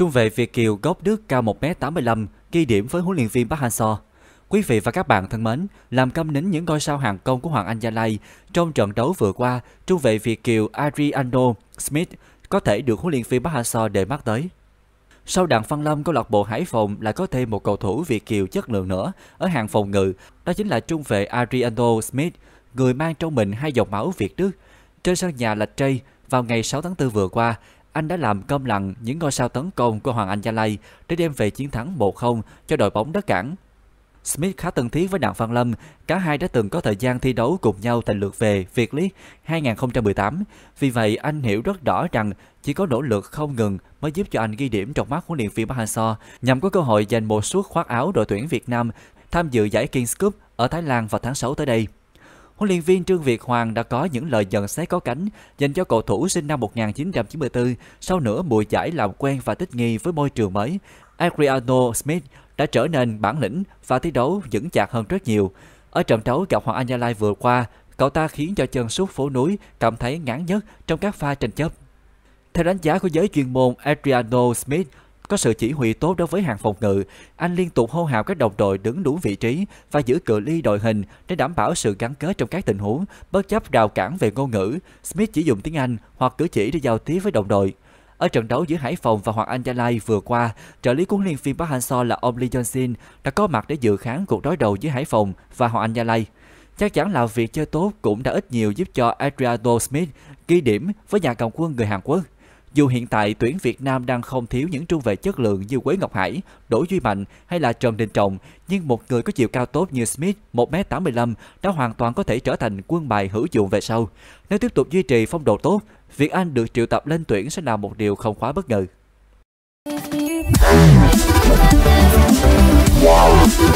Trung vệ Việt Kiều gốc Đức cao 1m85, ghi điểm với huấn luyện viên Park Hang-seo. Quý vị và các bạn thân mến, làm câm nín những ngôi sao hàng công của Hoàng Anh Gia Lai trong trận đấu vừa qua, trung vệ Việt Kiều Adriano Smith có thể được huấn luyện viên Park Hang-seo để mắt tới. Sau đặng Văn Lâm, câu lạc bộ Hải Phòng lại có thêm một cầu thủ Việt kiều chất lượng nữa ở hàng phòng ngự, đó chính là trung vệ Adriano Smith, người mang trong mình hai dòng máu Việt Đức. Trên sân nhà Lạch Tray, vào ngày 6 tháng 4 vừa qua, anh đã làm câm lặng những ngôi sao tấn công của Hoàng Anh Gia Lai để đem về chiến thắng 1-0 cho đội bóng đất cảng. Smith khá thân thiết với Đặng Văn Lâm, cả hai đã từng có thời gian thi đấu cùng nhau tại lượt về Việt League 2018. Vì vậy, anh hiểu rất rõ rằng chỉ có nỗ lực không ngừng mới giúp cho anh ghi điểm trong mắt huấn luyện viên Park Hang-seo nhằm có cơ hội giành một suất khoác áo đội tuyển Việt Nam tham dự giải Kings Cup ở Thái Lan vào tháng 6 tới đây. Huấn luyện viên Trương Việt Hoàng đã có những lời nhận xét có cánh dành cho cầu thủ sinh năm 1994 sau nửa mùa giải làm quen và thích nghi với môi trường mới. Adriano Smith đã trở nên bản lĩnh và thi đấu vững chạc hơn rất nhiều. Ở trận đấu gặp Hoàng Anh Gia Lai vừa qua, cậu ta khiến cho chân sút phố núi cảm thấy ngán nhất trong các pha tranh chấp. Theo đánh giá của giới chuyên môn, Adriano Smith có sự chỉ huy tốt đối với hàng phòng ngự, anh liên tục hô hào các đồng đội đứng đúng vị trí và giữ cự ly đội hình để đảm bảo sự gắn kết trong các tình huống, bất chấp rào cản về ngôn ngữ. Smith chỉ dùng tiếng Anh hoặc cử chỉ để giao tiếp với đồng đội. Ở trận đấu giữa Hải Phòng và Hoàng Anh Gia Lai vừa qua, trợ lý huấn luyện viên Park Hang-seo là ông Lee Johnson đã có mặt để dự kháng cuộc đối đầu giữa Hải Phòng và Hoàng Anh Gia Lai. Chắc chắn là việc chơi tốt cũng đã ít nhiều giúp cho Adriano Smith ghi điểm với nhà cầm quân người Hàn Quốc. Dù hiện tại tuyển Việt Nam đang không thiếu những trung vệ chất lượng như Quế Ngọc Hải, Đỗ Duy Mạnh hay là Trần Đình Trọng, nhưng một người có chiều cao tốt như Smith 1m85 đã hoàn toàn có thể trở thành quân bài hữu dụng về sau. Nếu tiếp tục duy trì phong độ tốt, việc anh được triệu tập lên tuyển sẽ là một điều không quá bất ngờ. Wow.